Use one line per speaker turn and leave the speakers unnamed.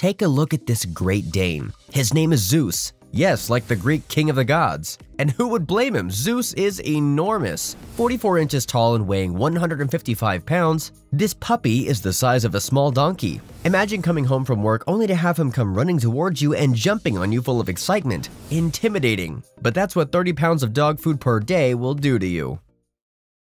Take a look at this Great Dane. His name is Zeus. Yes, like the Greek king of the gods. And who would blame him? Zeus is enormous. 44 inches tall and weighing 155 pounds, this puppy is the size of a small donkey. Imagine coming home from work only to have him come running towards you and jumping on you full of excitement. Intimidating. But that's what 30 pounds of dog food per day will do to you.